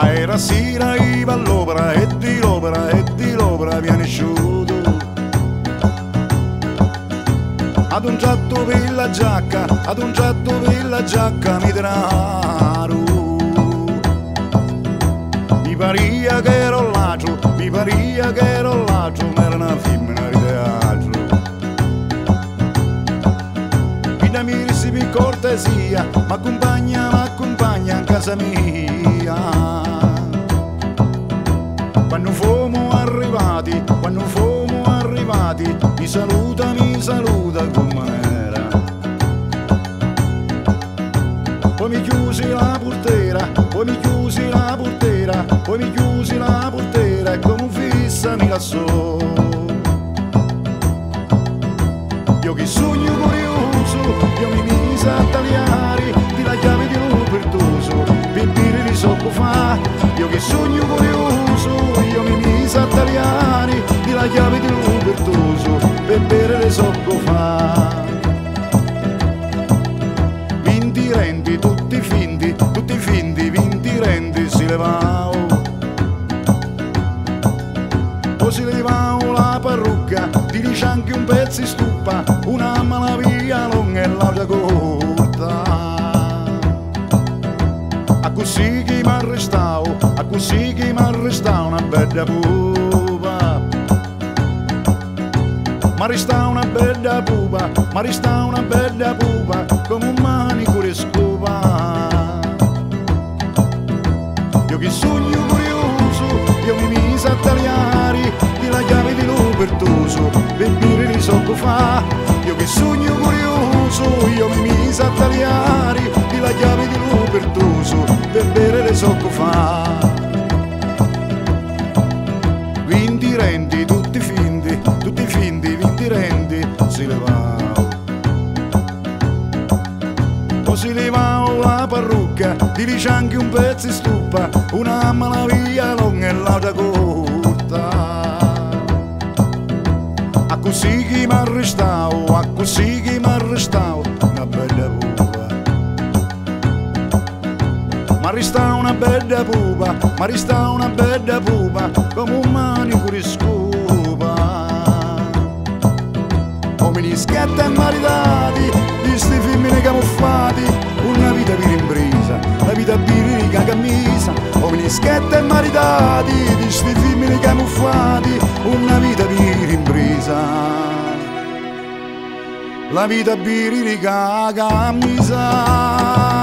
A era sera iva all'opera e di l'opera e di l'opera viene asciutto. Ad un tratto per la giacca, ad un tratto per la giacca mi denaro. Mi paria che ero ladro, mi paria che ero ladro, ma era una femmina di teatro. Fina mi per cortesia, ma accompagna, ma accompagna in casa mia. Arrivati, quando fumo arrivati, mi saluta, mi saluta come era. Poi mi chiusi la portera, poi mi chiusi la portera, poi mi chiusi la portera e come fissa mi lassò. Io che sogno curioso, io mi mise a tagliare di la chiave di un pertoso, per dire di soppo fa. Io che sogno curioso, chiave di un pertoso, per bere di soppo fa. Vinti rendi, tutti finti, tutti finti, vinti rendi si levao. O si levao la parrucca, ti dice anche un pezzo di stupa, una malavia lunga e l'altra corta. A così che mi arrestavo, a così che mi arrestavo una bella pupa. Resta una bella pupa, ma resta una bella pupa, come un manico di scopa. Io che sogno curioso, io mi mise a tagliare di la chiave di Lupertoso, per dire di socco fa. Io che sogno curioso, io mi mise a tagliare di la chiave di Lupertoso, per bere di socco fa. Si levao la parrucca, ti dice anche un pezzo di stupa, una malavia lunga e l'altra corta. A così che mi arrestavo, a così che mi arrestavo, una bella pupa. Ma resta una bella pupa, ma resta una bella pupa, come un manico Schiatti e maritati, di sti femmine camuffati, una vita per impresa. La vita birrica cammisa.